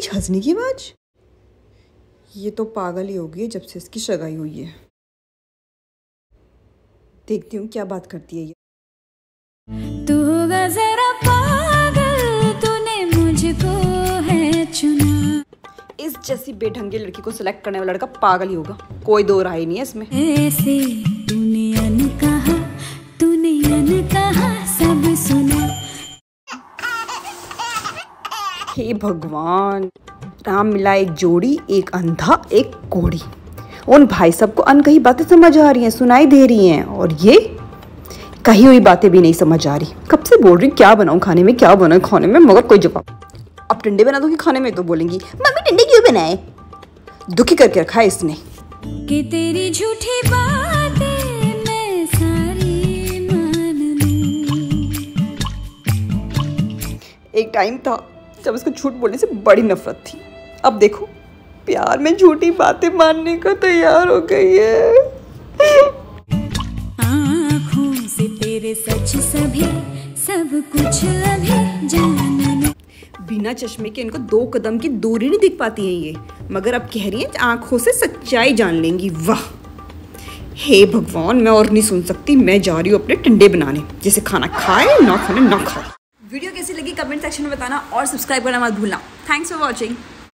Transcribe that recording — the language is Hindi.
तेज हंसने की आवाज़? ये तो पागल ही होगी जब से इसकी सगाई हुई है। देखती हूँ क्या बात करती है ये। तू होगा जरा पागल तूने मुझको है चुना। इस जैसी बेढंगी लड़की को सिलेक्ट करने वाला लड़का पागल ही होगा। कोई दो राय नहीं है इसमें। ऐसे तूने अन कहा तूने अन कहा हे भगवान। राम मिला एक जोड़ी एक अंधा एक कोड़ी। उन भाई साहब को अनकही बातें समझ आ रही हैं सुनाई दे रही हैं और ये कही हुई बातें भी नहीं समझ आ रही। कब से बोल रही क्या बनाऊँ खाने में क्या बनाऊँ खाने में मगर कोई जवाब अब टिंडे बना दूँगी खाने में तो बोलेंगी मम्मी टिंडे क्यों बनाए? दुखी करके रखा है इसने। कि तेरी झूठी एक टाइम था जब उसको झूठ बोलने से बड़ी नफरत थी। अब देखो प्यार में झूठी बातें मानने को तैयार हो गई है। आँखों से तेरे सच सभी सब कुछ अभी बिना चश्मे के इनको दो कदम की दूरी नहीं दिख पाती है ये। मगर अब कह रही है आँखों से सच्चाई जान लेंगी। वाह! हे भगवान मैं और नहीं सुन सकती। मैं जा रही हूँ अपने टंडे बनाने जैसे खाना खाए ना खाने ना खाए। वीडियो कैसी लगी कमेंट सेक्शन में बताना और सब्सक्राइब करना मत भूलना। Thanks for watching